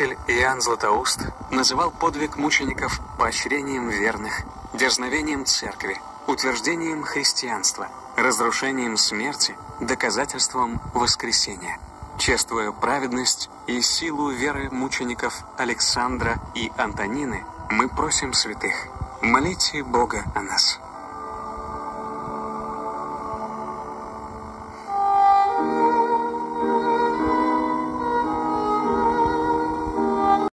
Святитель Иоанн Златоуст называл подвиг мучеников поощрением верных, дерзновением церкви, утверждением христианства, разрушением смерти, доказательством воскресения. Чествуя праведность и силу веры мучеников Александра и Антонины, мы просим святых, молите Бога о нас.